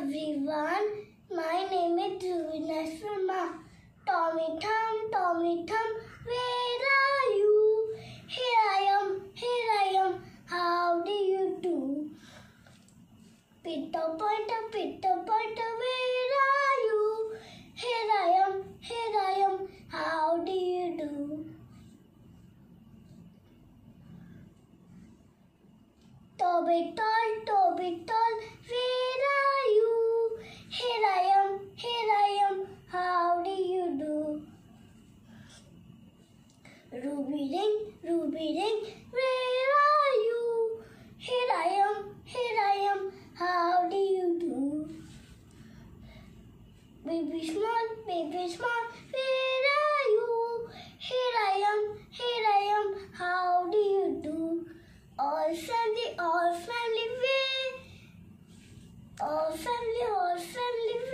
everyone. My name is Dhruvin Verma. Tommy Thumb, Tommy Thumb, where are you? Here I am, here I am. How do you do? Pitter patter, pitter patter, where are you? Here I am, here I am. How do you do? Toby tall, Toby tall, where Ruby Ring, Ruby Ring, where are you? Here I am, here I am, how do you do? Baby small, baby small, where are you? Here I am, here I am, how do you do? All family, all family, way. All family, all family.